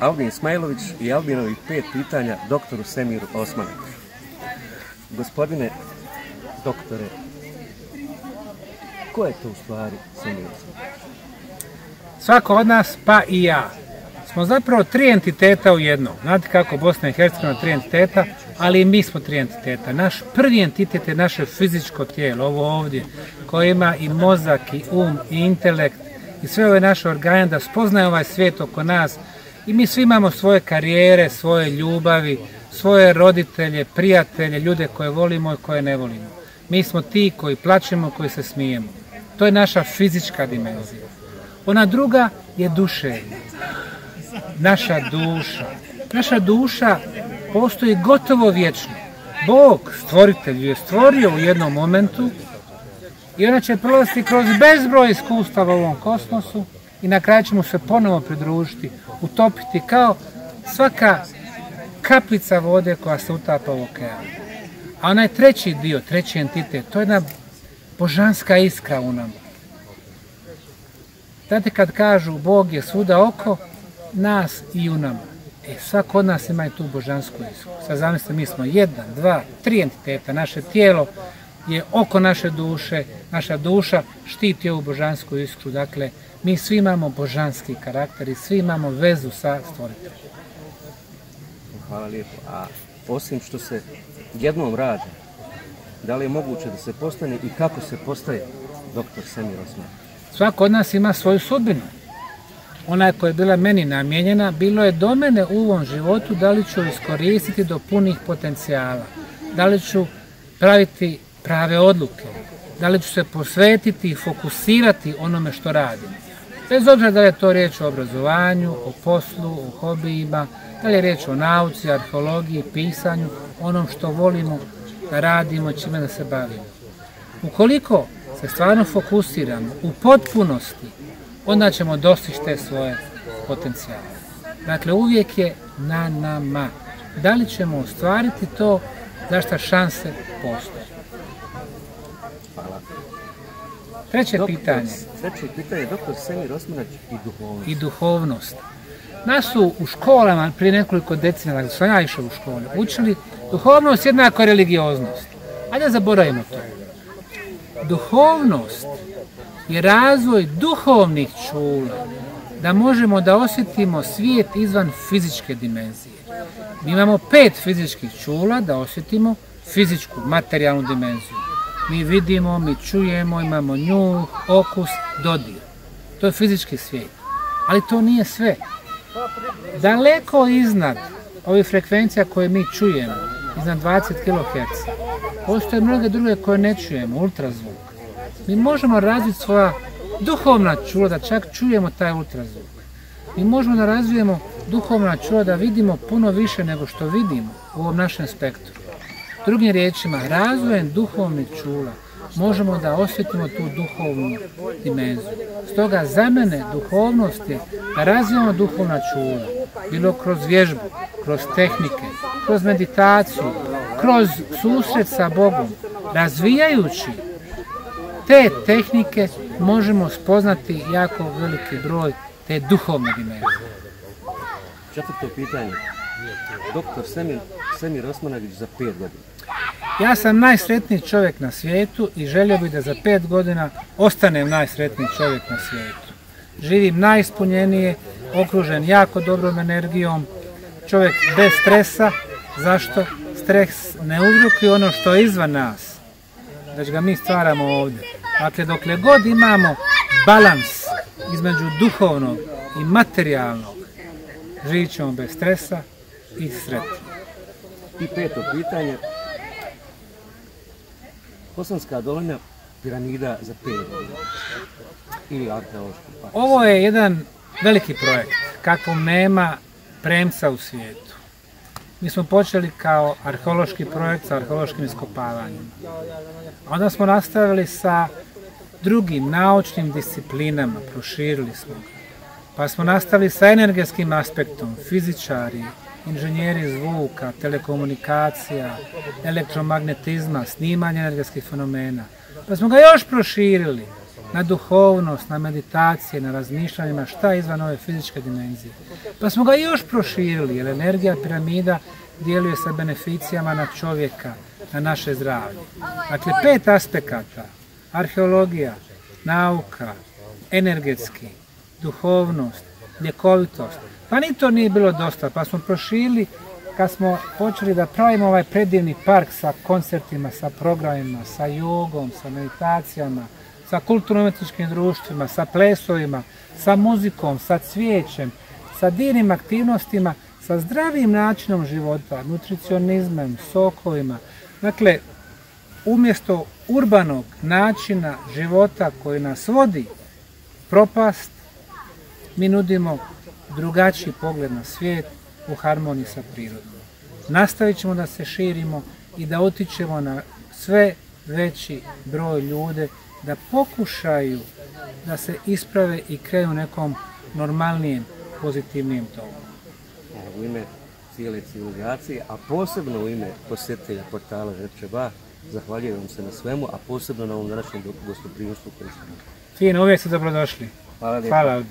Albin Smajlović i Albinovih pet pitanja doktoru Semiru Osmanoviću. Gospodine doktore, ko je to u stvari Semir Osmanović? Svako od nas, pa i ja, smo zapravo tri entiteta u jednom. Znate kako Bosna i Hercegovina tri entiteta, ali i mi smo tri entiteta. Naš prvi entitet je naše fizičko tijelo, ovo ovdje, koje ima i mozak, i um, i intelekt, i sve ove naše organe da spoznaje ovaj svijet oko nas. I mi svi imamo svoje karijere, svoje ljubavi, svoje roditelje, prijatelje, ljude koje volimo i koje ne volimo. Mi smo ti koji plaćemo, koji se smijemo. To je naša fizička dimenzija. Ona druga je duševna. Naša duša. Naša duša postoji gotovo vječno. Bog, stvoritelj, je stvorio u jednom momentu i ona će prolaziti kroz bezbroj iskustava u ovom kosmosu i na kraju ćemo se ponovo pridružiti, utopiti kao svaka kaplica vode koja se utapa u okeanu. A onaj treći dio, treći entitet, to je jedna božanska iskra u nama. Znate kad kažu Bog je svuda oko, nas i u nama. E, svako od nas ima i tu božansku iskru. Sad zamislite, mi smo jedan, dva, tri entiteta. Naše tijelo je oko naše duše, naša duša štiti ovu božansku iskru. Dakle, mi svi imamo božanski karakter i svi imamo vezu sa stvoriteljem. Hvala lijepo. A osim što se jednom radi, da li je moguće da se postane i kako se postaje doktor Semir Osmanović? Svako od nas ima svoju sudbinu. Ona koja je bila meni namijenjena, bilo je do mene u ovom životu da li ću iskoristiti do punih potencijala, da li ću praviti prave odluke, da li ću se posvetiti i fokusirati onome što radim. Bez obzira da li je to riječ o obrazovanju, o poslu, o hobijima, da li je riječ o nauci, arheologiji, pisanju, onom što volimo da radimo, čime da se bavimo. Ukoliko se stvarno fokusiramo u potpunosti, onda ćemo dostići te svoje potencijale. Dakle, uvijek je na nama. Da li ćemo ostvariti to, zašto šanse postoje. Hvala. Treće Doktor- pitanje. Treće pitanje, doktor Semir Osmanović i duhovnost. i duhovnost. Nas su u školama prije nekoliko decenija, dakle sam ja išao u škole, učili duhovnost jednako religioznost. Ajde da zaboravimo to. Duhovnost je razvoj duhovnih čula, da možemo da osjetimo svijet izvan fizičke dimenzije. Mi imamo pet fizičkih čula da osjetimo fizičku, materijalnu dimenziju. Mi vidimo, mi čujemo, imamo njuh, okus, dodir. To je fizički svijet. Ali to nije sve. Daleko iznad ovih frekvencija koje mi čujemo, iznad 20 kHz, postoje mnoge druge koje ne čujemo, ultrazvuk. Mi možemo razviti svoja duhovna čula da čak čujemo taj ultrazvuk. Mi možemo da razvijemo duhovna čula da vidimo puno više nego što vidimo u ovom našem spektru. Drugim riječima, razvojem duhovnih čula možemo da osjetimo tu duhovnu dimenziju. Stoga za mene duhovnost je da duhovna čula, bilo kroz vježbu, kroz tehnike, kroz meditaciju, kroz susret sa Bogom, razvijajući te tehnike možemo spoznati jako veliki broj te duhovne dimenzije. Četvrto pitanje. Doktor Semir, Semir Osmanović za pet godina. Ja sam najsretniji čovjek na svijetu i želio bih da za pet godina ostanem najsretniji čovjek na svijetu. Živim najispunjenije, okružen jako dobrom energijom, čovjek bez stresa. Zašto? Stres ne uzrokuje ono što je izvan nas, već ga mi stvaramo ovdje. Dakle, dokle god imamo balans između duhovnog i materijalnog, živit ćemo bez stresa i sretni. I peto pitanje. Bosanska dolina piramida za pet. Ili arheološki park. Ovo je jedan veliki projekt, kakvom nema premca u svijetu. Mi smo počeli kao arheološki projekt sa arheološkim iskopavanjima. Onda smo nastavili sa drugim naučnim disciplinama, proširili smo. Pa smo nastavili sa energetskim aspektom, fizičari, inženjeri zvuka, telekomunikacija, elektromagnetizma, snimanje energetskih fenomena. Pa smo ga još proširili na duhovnost, na meditacije, na razmišljanjima šta je izvan ove fizičke dimenzije. Pa smo ga još proširili jer energija piramida djeluje sa beneficijama na čovjeka, na naše zdravlje. Dakle, pet aspekata, arheologija, nauka, energetski, duhovnost, ljekovitost. Pa ni to nije bilo dosta, pa smo proširili kad smo počeli da pravimo ovaj predivni park sa koncertima, sa programima, sa jogom, sa meditacijama, sa kulturno-umjetničkim društvima, sa plesovima, sa muzikom, sa cvijećem, sa divnim aktivnostima, sa zdravim načinom života, nutricionizmem, sokovima. Dakle, umjesto urbanog načina života koji nas vodi propast, mi nudimo drugačiji pogled na svijet u harmoniji sa prirodom. Nastavit ćemo da se širimo i da utičemo na sve veći broj ljude da pokušaju da se isprave i krenu nekom normalnijem, pozitivnijem tomu. U ime cijele civilizacije, a posebno u ime posjetitelja portala Žepčeba, zahvaljujem vam se na svemu, a posebno na ovom današnjem gostoprimstvu koji ste. Fino, uvijek ste dobrodošli. Hvala lijepo. Hvala.